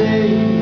say.